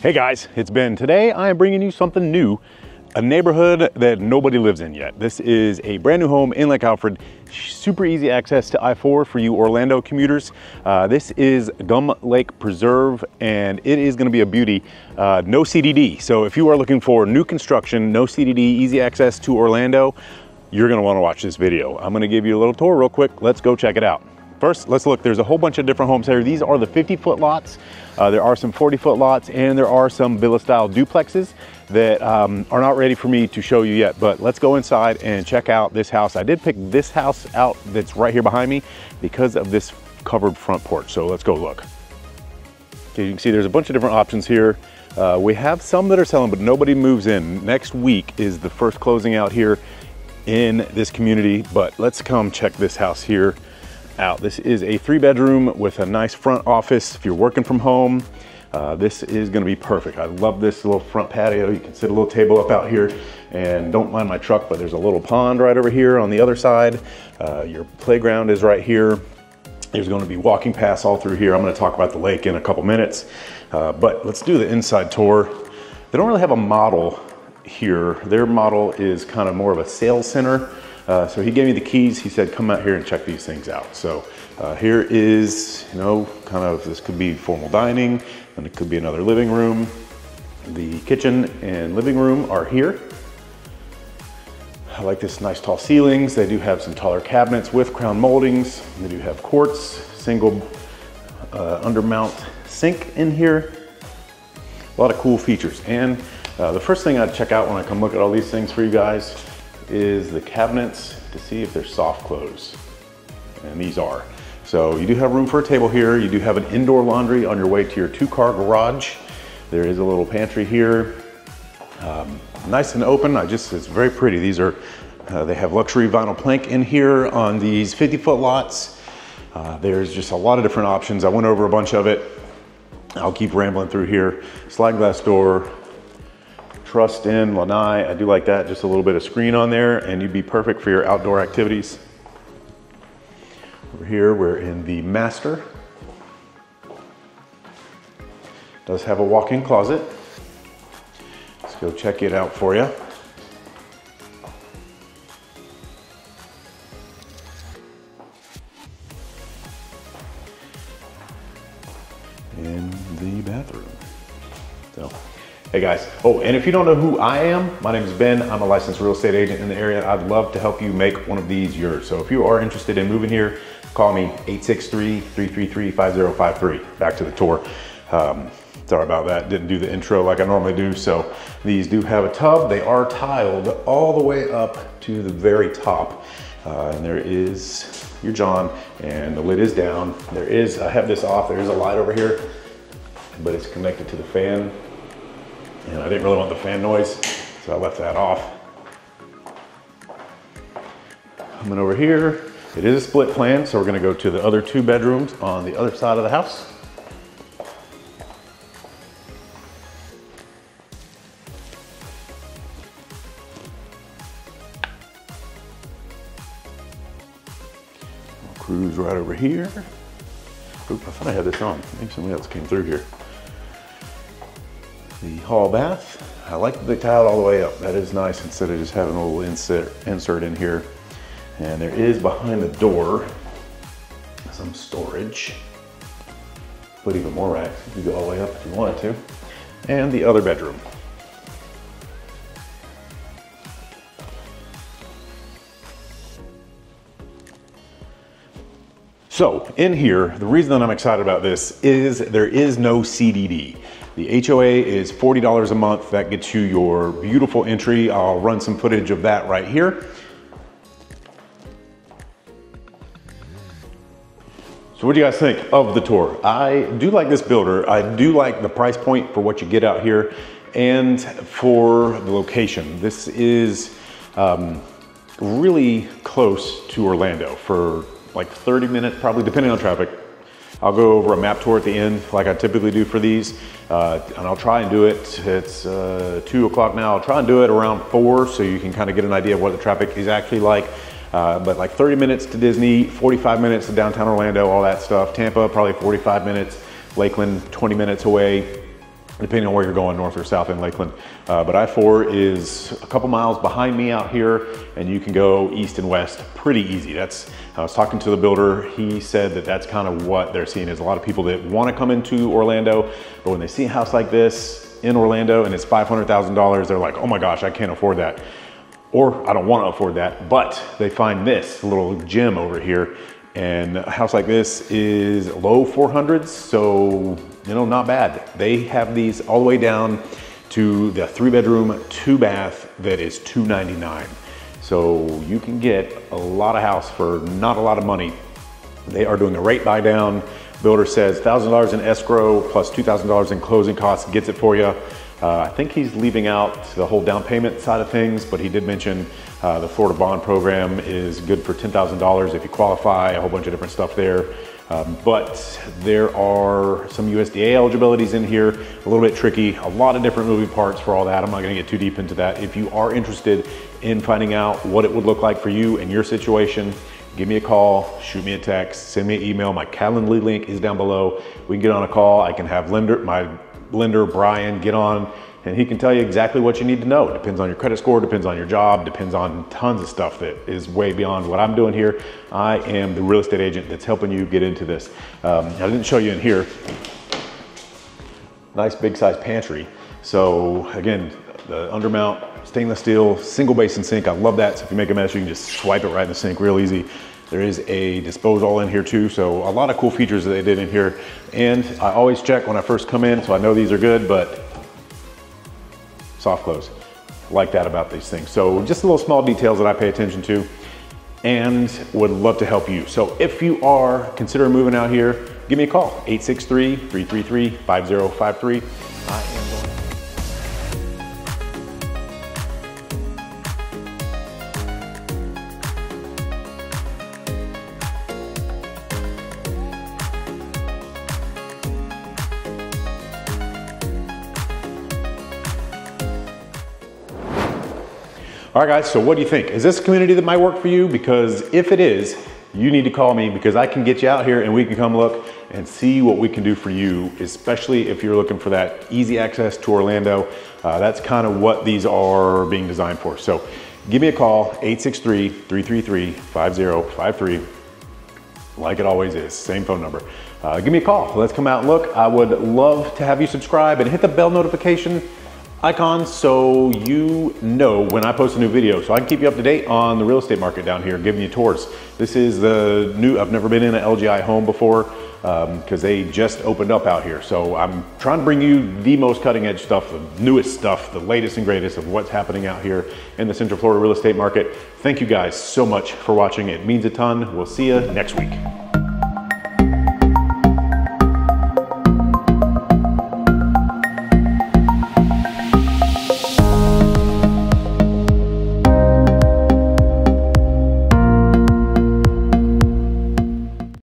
Hey guys, it's Ben. Today I am bringing you something new, a neighborhood that nobody lives in yet. This is a brand new home in Lake Alfred, super easy access to I-4 for you Orlando commuters. Uh, this is Gum Lake Preserve and it is gonna be a beauty, uh, no CDD. So if you are looking for new construction, no CDD, easy access to Orlando, you're gonna wanna watch this video. I'm gonna give you a little tour real quick. Let's go check it out. First, let's look. There's a whole bunch of different homes here. These are the 50 foot lots. Uh, there are some 40 foot lots and there are some villa style duplexes that um, are not ready for me to show you yet, but let's go inside and check out this house. I did pick this house out that's right here behind me because of this covered front porch. So let's go look. Okay, you can see there's a bunch of different options here. Uh, we have some that are selling, but nobody moves in. Next week is the first closing out here in this community, but let's come check this house here out. This is a three bedroom with a nice front office. If you're working from home, uh, this is gonna be perfect. I love this little front patio. You can sit a little table up out here and don't mind my truck, but there's a little pond right over here on the other side. Uh, your playground is right here. There's gonna be walking paths all through here. I'm gonna talk about the lake in a couple minutes, uh, but let's do the inside tour. They don't really have a model here. Their model is kind of more of a sales center. Uh, so he gave me the keys. He said, come out here and check these things out. So uh, here is, you know, kind of, this could be formal dining and it could be another living room. The kitchen and living room are here. I like this nice tall ceilings. They do have some taller cabinets with crown moldings. They do have quartz, single uh, undermount sink in here. A lot of cool features. And uh, the first thing I'd check out when I come look at all these things for you guys is the cabinets to see if they're soft close. And these are. So you do have room for a table here. You do have an indoor laundry on your way to your two car garage. There is a little pantry here. Um, nice and open. I just, it's very pretty. These are, uh, they have luxury vinyl plank in here on these 50 foot lots. Uh, there's just a lot of different options. I went over a bunch of it. I'll keep rambling through here. Slide glass door, Trust in Lanai. I do like that, just a little bit of screen on there and you'd be perfect for your outdoor activities. Over here, we're in the master. Does have a walk-in closet. Let's go check it out for you. In the bathroom. So Hey guys, oh, and if you don't know who I am, my name is Ben. I'm a licensed real estate agent in the area. I'd love to help you make one of these yours. So if you are interested in moving here, call me 863-333-5053. Back to the tour. Um, sorry about that, didn't do the intro like I normally do. So these do have a tub. They are tiled all the way up to the very top. Uh, and there is your John and the lid is down. There is, I have this off, there is a light over here, but it's connected to the fan and I didn't really want the fan noise, so I left that off. Coming over here, it is a split plan, so we're gonna go to the other two bedrooms on the other side of the house. cruise right over here. Oop, I thought I had this on. Maybe somebody else came through here the hall bath. I like that they tiled all the way up. That is nice instead of just having a little insert, insert in here. And there is behind the door some storage. Put even more racks. You can go all the way up if you wanted to. And the other bedroom. So in here, the reason that I'm excited about this is there is no CDD. The HOA is $40 a month. That gets you your beautiful entry. I'll run some footage of that right here. So what do you guys think of the tour? I do like this builder. I do like the price point for what you get out here and for the location. This is um, really close to Orlando for like 30 minutes, probably depending on traffic, I'll go over a map tour at the end like I typically do for these. Uh, and I'll try and do it, it's uh, two o'clock now, I'll try and do it around four so you can kind of get an idea of what the traffic is actually like. Uh, but like 30 minutes to Disney, 45 minutes to downtown Orlando, all that stuff. Tampa, probably 45 minutes. Lakeland, 20 minutes away. Depending on where you're going, north or south in Lakeland. Uh, but I-4 is a couple miles behind me out here, and you can go east and west pretty easy. That's, I was talking to the builder, he said that that's kind of what they're seeing is a lot of people that wanna come into Orlando, but when they see a house like this in Orlando and it's $500,000, they're like, oh my gosh, I can't afford that. Or I don't wanna afford that, but they find this little gem over here and a house like this is low 400s, so, you know, not bad. They have these all the way down to the three bedroom, two bath that is 299. So you can get a lot of house for not a lot of money. They are doing a rate buy down. Builder says $1,000 in escrow plus $2,000 in closing costs gets it for you. Uh, I think he's leaving out the whole down payment side of things, but he did mention uh, the Florida bond program is good for $10,000 if you qualify, a whole bunch of different stuff there. Um, but there are some USDA eligibilities in here, a little bit tricky, a lot of different moving parts for all that. I'm not gonna get too deep into that. If you are interested in finding out what it would look like for you and your situation, give me a call, shoot me a text, send me an email. My Calendly link is down below. We can get on a call. I can have lender, my lender, Brian, get on and he can tell you exactly what you need to know. It depends on your credit score, depends on your job, depends on tons of stuff that is way beyond what I'm doing here. I am the real estate agent that's helping you get into this. Um, I didn't show you in here. Nice big size pantry. So again, the undermount, stainless steel, single basin sink. I love that. So if you make a mess, you can just swipe it right in the sink real easy. There is a disposal in here too, so a lot of cool features that they did in here. And I always check when I first come in, so I know these are good, but soft close. like that about these things. So just the little small details that I pay attention to and would love to help you. So if you are considering moving out here, give me a call, 863-333-5053. All right, guys, so what do you think? Is this a community that might work for you? Because if it is, you need to call me because I can get you out here and we can come look and see what we can do for you, especially if you're looking for that easy access to Orlando. Uh, that's kind of what these are being designed for. So give me a call, 863-333-5053, like it always is, same phone number. Uh, give me a call, let's come out and look. I would love to have you subscribe and hit the bell notification icons so you know when I post a new video so I can keep you up to date on the real estate market down here giving you tours. This is the new, I've never been in an LGI home before because um, they just opened up out here. So I'm trying to bring you the most cutting edge stuff, the newest stuff, the latest and greatest of what's happening out here in the Central Florida real estate market. Thank you guys so much for watching. It means a ton. We'll see you next week.